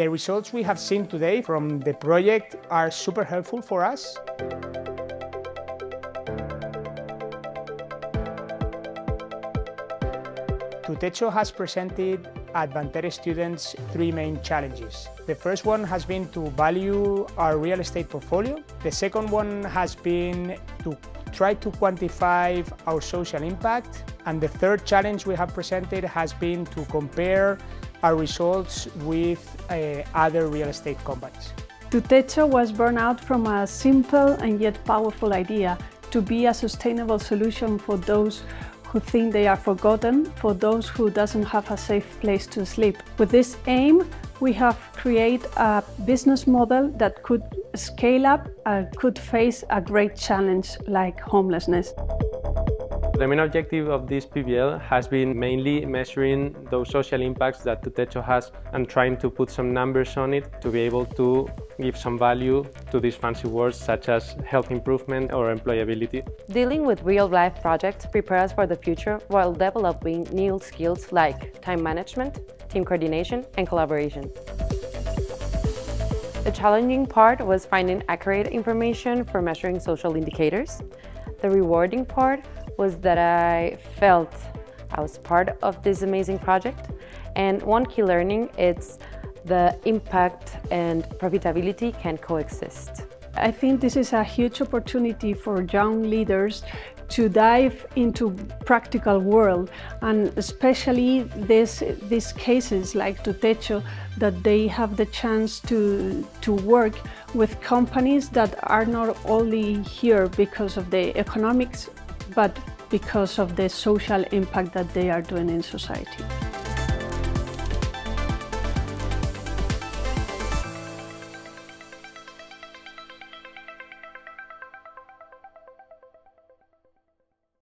The results we have seen today from the project are super helpful for us. tuTECHÔ has presented Advantere students three main challenges. The first one has been to value our real estate portfolio. The second one has been to try to quantify our social impact. And the third challenge we have presented has been to compare our results with uh, other real estate companies. tuTECHÔ was born out from a simple and yet powerful idea to be a sustainable solution for those who think they are forgotten, for those who doesn't have a safe place to sleep. With this aim, we have created a business model that could scale up and could face a great challenge like homelessness. The main objective of this PBL has been mainly measuring those social impacts that tuTECHÔ has and trying to put some numbers on it to be able to give some value to these fancy words such as health improvement or employability. Dealing with real-life projects prepares us for the future while developing new skills like time management, team coordination, and collaboration. The challenging part was finding accurate information for measuring social indicators. The rewarding part was that I felt I was part of this amazing project. And one key learning is the impact and profitability can coexist. I think this is a huge opportunity for young leaders to dive into practical world and especially this, these cases like tuTECHÔ that they have the chance to, to work with companies that are not only here because of the economics but because of the social impact that they are doing in society.